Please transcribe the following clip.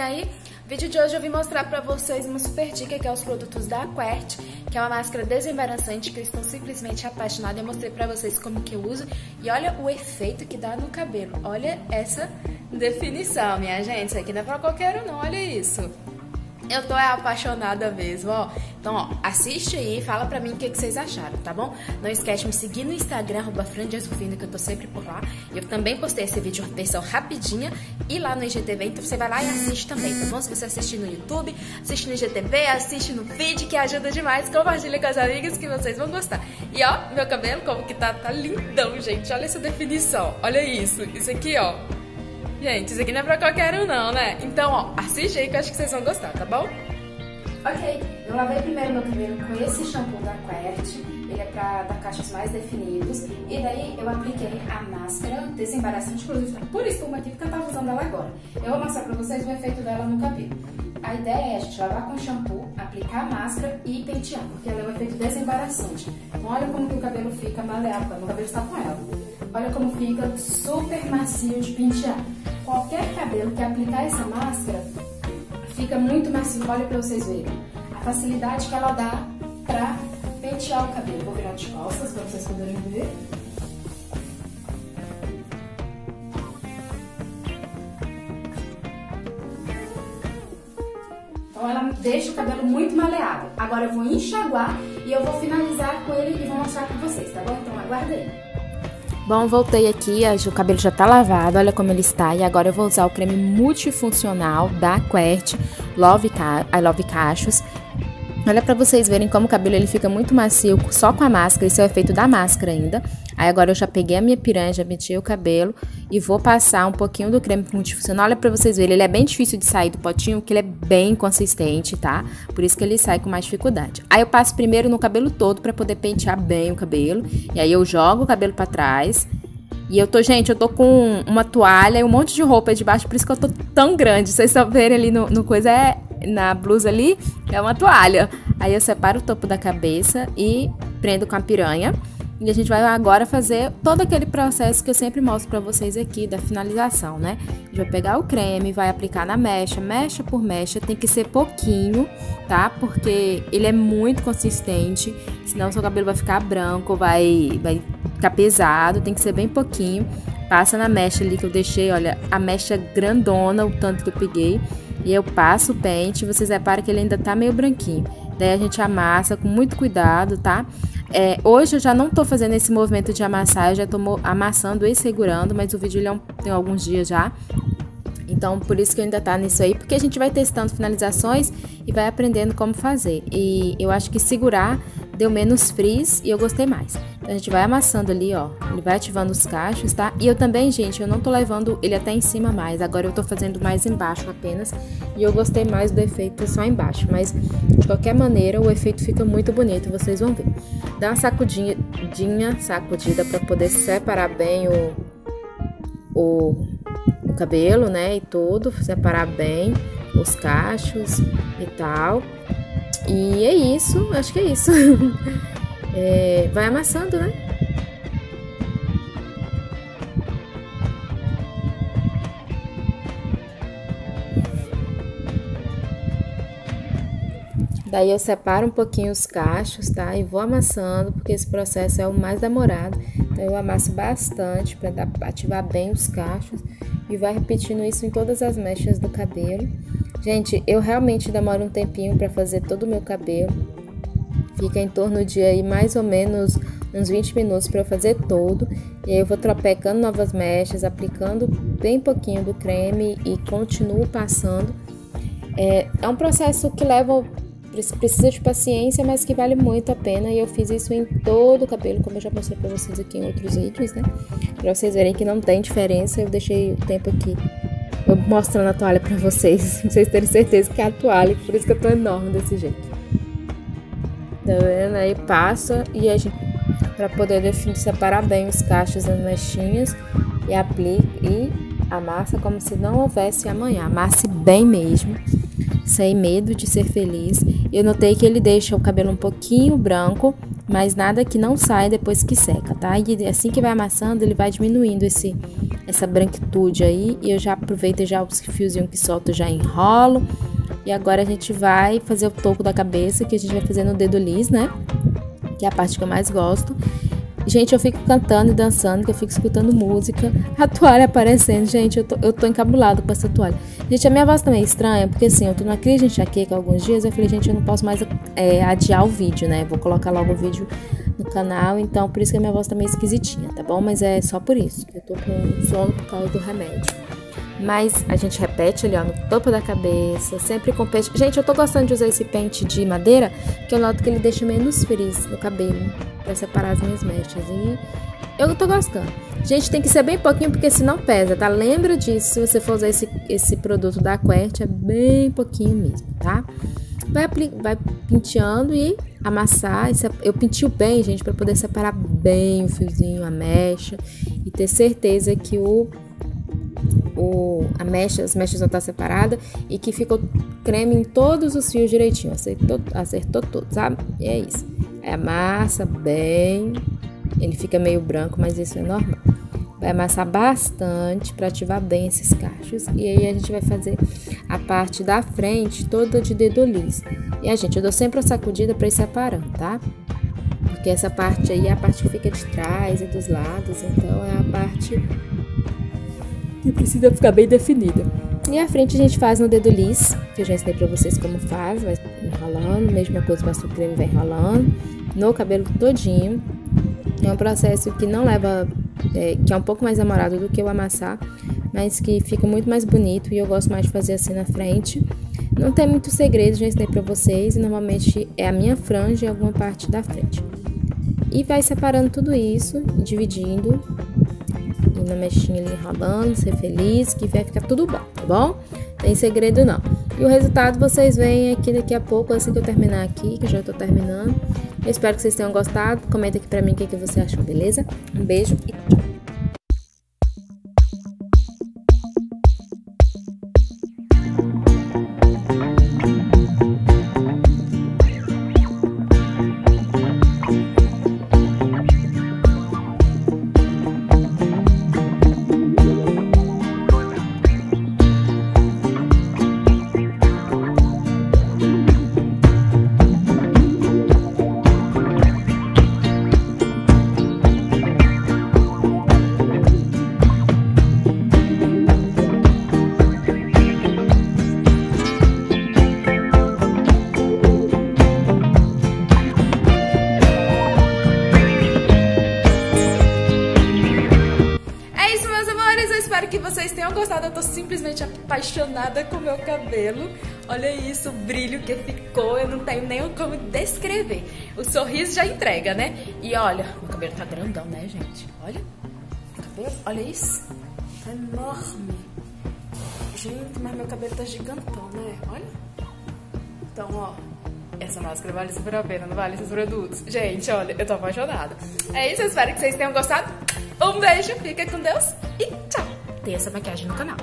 aí? No vídeo de hoje eu vim mostrar pra vocês uma super dica que é os produtos da Aquert, que é uma máscara desembaraçante que eu estou simplesmente apaixonada. Eu mostrei pra vocês como que eu uso e olha o efeito que dá no cabelo. Olha essa definição, minha gente. Isso aqui não é pra qualquer um não, olha isso. Eu tô apaixonada mesmo, ó. Então, ó, assiste aí e fala pra mim o que, que, vocês acharam, tá bom? Não esquece de me seguir no Instagram, arroba que eu tô sempre por lá. Eu também postei esse vídeo versão rapidinha e lá no IGTV, então você vai lá e assiste também, tá bom? Se você assistir no YouTube, assiste no IGTV, assiste no vídeo, que ajuda demais. Compartilha com as amigas que vocês vão gostar. E ó, meu cabelo como que tá, tá lindão, gente. Olha essa definição, olha isso. Isso aqui, ó, Gente, isso aqui não é pra qualquer um não, né? Então, ó, assiste aí que eu acho que vocês vão gostar, tá bom? Ok, eu lavei primeiro meu cabelo com esse shampoo da Quert. Ele é pra dar cachos mais definidos. E daí eu apliquei a máscara desembaraçante, inclusive tá por espuma aqui, porque eu tava usando ela agora. Eu vou mostrar pra vocês o efeito dela no cabelo. A ideia é a gente lavar com shampoo, aplicar a máscara e pentear, porque ela é um efeito desembaraçante. Então olha como que o cabelo fica maleável, meu cabelo está com ela. Olha como fica super macio de pentear qualquer cabelo que aplicar essa máscara, fica muito macio. Olha para vocês verem a facilidade que ela dá para pentear o cabelo. Vou virar de costas para vocês poderem ver. Então ela deixa o cabelo muito maleável. Agora eu vou enxaguar e eu vou finalizar com ele e vou mostrar para vocês, tá bom? Então aguarda aí. Bom, voltei aqui, o cabelo já tá lavado, olha como ele está. E agora eu vou usar o creme multifuncional da Quert Love, I Love Cachos. Olha pra vocês verem como o cabelo ele fica muito macio só com a máscara, esse é o efeito da máscara ainda. Aí agora eu já peguei a minha piranha, já meti o cabelo e vou passar um pouquinho do creme multifuncional. Olha pra vocês verem, ele é bem difícil de sair do potinho, porque ele é bem consistente, tá? Por isso que ele sai com mais dificuldade. Aí eu passo primeiro no cabelo todo pra poder pentear bem o cabelo. E aí eu jogo o cabelo pra trás. E eu tô, gente, eu tô com uma toalha e um monte de roupa debaixo, por isso que eu tô tão grande. Vocês estão vendo ali no, no coisa, é na blusa ali, é uma toalha. Aí eu separo o topo da cabeça e prendo com a piranha. E a gente vai agora fazer todo aquele processo que eu sempre mostro para vocês aqui da finalização, né? A gente vai pegar o creme, vai aplicar na mecha, mecha por mecha, tem que ser pouquinho, tá? Porque ele é muito consistente, senão seu cabelo vai ficar branco, vai, vai ficar pesado, tem que ser bem pouquinho. Passa na mecha ali que eu deixei, olha, a mecha grandona, o tanto que eu peguei. E eu passo o pente, vocês reparam que ele ainda tá meio branquinho. Daí a gente amassa com muito cuidado, tá? É, hoje eu já não tô fazendo esse movimento de amassar, eu já tô amassando e segurando, mas o vídeo é um, tem alguns dias já. Então, por isso que ainda tá nisso aí, porque a gente vai testando finalizações e vai aprendendo como fazer. E eu acho que segurar deu menos frizz e eu gostei mais. A gente vai amassando ali, ó, ele vai ativando os cachos, tá? E eu também, gente, eu não tô levando ele até em cima mais, agora eu tô fazendo mais embaixo apenas. E eu gostei mais do efeito só embaixo, mas de qualquer maneira o efeito fica muito bonito, vocês vão ver. Dá uma sacudinha, sacudida para poder separar bem o, o o cabelo, né? E tudo, separar bem os cachos e tal. E é isso, acho que é isso. é, vai amassando, né? Daí eu separo um pouquinho os cachos, tá? E vou amassando, porque esse processo é o mais demorado. Então eu amasso bastante para ativar bem os cachos e vai repetindo isso em todas as mechas do cabelo. Gente, eu realmente demoro um tempinho para fazer todo o meu cabelo. Fica em torno de aí mais ou menos uns 20 minutos para eu fazer todo. E aí eu vou tropecando novas mechas, aplicando bem pouquinho do creme e continuo passando. É, é um processo que leva precisa de paciência, mas que vale muito a pena. E eu fiz isso em todo o cabelo, como eu já mostrei pra vocês aqui em outros vídeos, né? Pra vocês verem que não tem diferença. Eu deixei o tempo aqui mostrando a toalha pra vocês, pra vocês terem certeza que é a toalha, por isso que eu tô enorme desse jeito. Tá vendo? Aí passa e a gente, pra poder definir, separar bem os cachos das mechinhas e aplica e amassa como se não houvesse amanhã. Amasse bem mesmo sem medo de ser feliz. Eu notei que ele deixa o cabelo um pouquinho branco, mas nada que não sai depois que seca, tá? E assim que vai amassando, ele vai diminuindo esse, essa branquitude aí. E eu já aproveito já os fiozinhos que solto, já enrolo. E agora a gente vai fazer o topo da cabeça, que a gente vai fazer no dedo lis, né? Que é a parte que eu mais gosto. Gente, eu fico cantando e dançando, que eu fico escutando música. A toalha aparecendo, gente, eu tô, eu tô encabulado com essa toalha. Gente, a minha voz também é estranha, porque assim, eu tô na crise de enxaqueca alguns dias, eu falei, gente, eu não posso mais é, adiar o vídeo, né? Vou colocar logo o vídeo no canal, então por isso que a minha voz tá meio esquisitinha, tá bom? Mas é só por isso, eu tô com sono por causa do remédio. Mas a gente repete ali, ó, no topo da cabeça, sempre com pente. Gente, eu tô gostando de usar esse pente de madeira, que eu noto que ele deixa menos frizz no cabelo, pra separar as minhas mechas. E eu tô gostando. Gente, tem que ser bem pouquinho, porque senão pesa, tá? Lembra disso, se você for usar esse, esse produto da Quert, é bem pouquinho mesmo, tá? Vai, vai penteando e amassar. Eu pintio bem, gente, para poder separar bem o fiozinho, a mecha e ter certeza que o o, a mecha, as mechas não estão tá separadas e que ficou creme em todos os fios direitinho, acertou, acertou tudo, sabe? E é isso. É amassa bem, ele fica meio branco, mas isso é normal. Vai amassar bastante para ativar bem esses cachos. E aí a gente vai fazer a parte da frente toda de dedo liso. E a gente, eu dou sempre a sacudida para ir separando, tá? Porque essa parte aí é a parte que fica de trás e dos lados, então é a parte que precisa ficar bem definida. E a frente a gente faz no dedo lis, que eu já ensinei pra vocês como faz, vai enrolando, mesma coisa, passa o creme vai enrolando, no cabelo todinho. É um processo que não leva, é, que é um pouco mais demorado do que o amassar, mas que fica muito mais bonito e eu gosto mais de fazer assim na frente. Não tem muito segredo, já ensinei pra vocês, e normalmente é a minha franja e alguma parte da frente. E vai separando tudo isso, dividindo na mechinha ali enrolando, ser feliz, que vai ficar tudo bom, tá bom? Tem segredo não. E o resultado vocês veem aqui daqui a pouco, assim que eu terminar aqui, que já tô terminando. Eu espero que vocês tenham gostado. Comenta aqui pra mim o que, que você achou, beleza? Um beijo e tchau! Que vocês tenham gostado. Eu tô simplesmente apaixonada com o meu cabelo. Olha isso, o brilho que ficou. Eu não tenho nem como descrever. O sorriso já entrega, né? E olha, meu cabelo tá grandão, né, gente? Olha. Cabelo, olha isso. Tá enorme. Gente, mas meu cabelo tá gigantão, né? Olha. Então, ó. Essa máscara vale super a pena, não vale esses produtos? Gente, olha, eu tô apaixonada. É isso, eu espero que vocês tenham gostado. Um beijo, fica com Deus e tchau! ter essa maquiagem no canal.